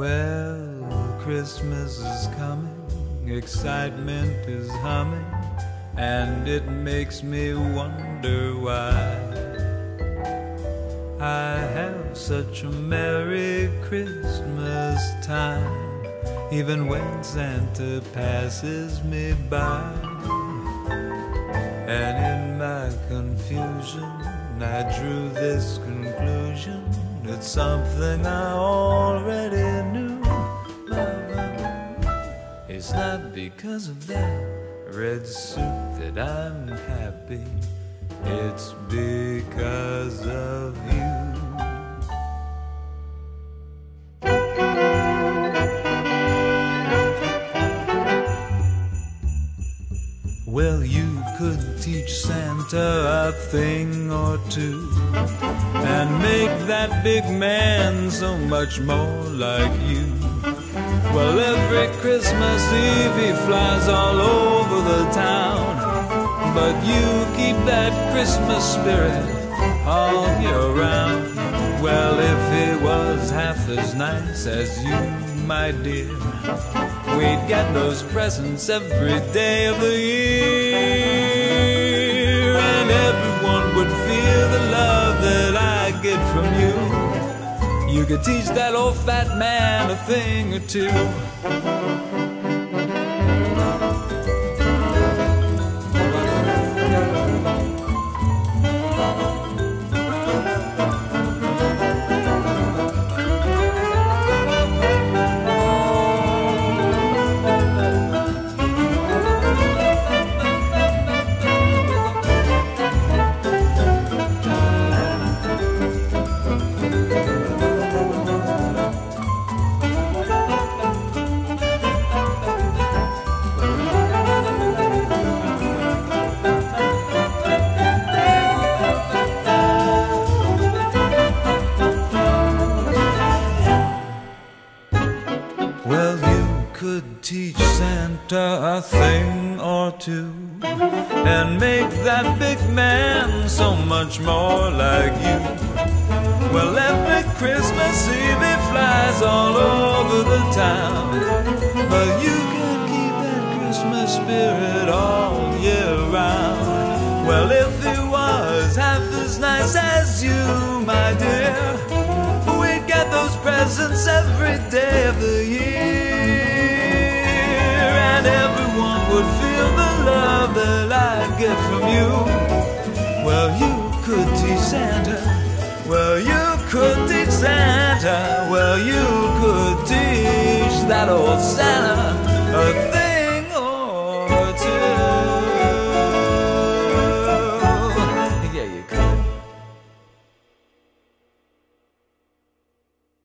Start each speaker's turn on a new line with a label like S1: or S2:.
S1: Well, Christmas is coming, excitement is humming, and it makes me wonder why. I have such a Merry Christmas time, even when Santa passes me by. And in my confusion, I drew this conclusion. It's something I already It's not because of that red suit that I'm happy. It's because of you. Well, you could teach Santa a thing or two and make that big man so much more like you. Christmas Eve he flies all over the town, but you keep that Christmas spirit all year round. Well, if he was half as nice as you, my dear, we'd get those presents every day of the year, and everyone would feel the love that I get from you. You could teach that old fat man a thing or two. Could teach Santa a thing or two and make that big man so much more like you. Well, every Christmas Eve he flies all over the town, but you can keep that Christmas spirit all year round. Well, if he was half as nice as you, my dear, we'd get those presents every day of the would feel the love that I get from you. Well, you could teach Santa. Well, you could teach Santa. Well, you could teach that old Santa